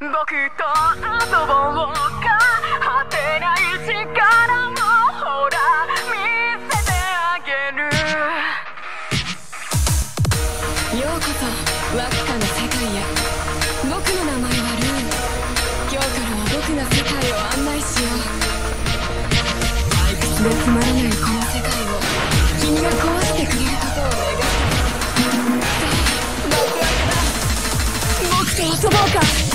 僕と遊ぼうか果てない力もほら見せてあげる。ようこそ輪っかの世界へ僕の名前はルー。ン今日からは僕が世界を案内しよう退屈でつまらないこの世界を。君が壊してくれることを願うさあワクワだ僕と遊ぼうか。